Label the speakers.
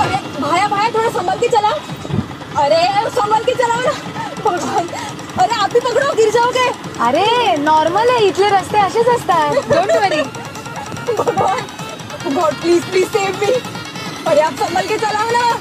Speaker 1: अरे भाया भाया थोड़ा संभल के चलाओ अरे संभल के चलाओ ना। अरे आप भी पकड़ो गिर जाओगे।
Speaker 2: अरे नॉर्मल आहे इथले रस्ते असेच असतात। Don't worry
Speaker 1: god please please save me अरे आप संभल के चलाओ ना।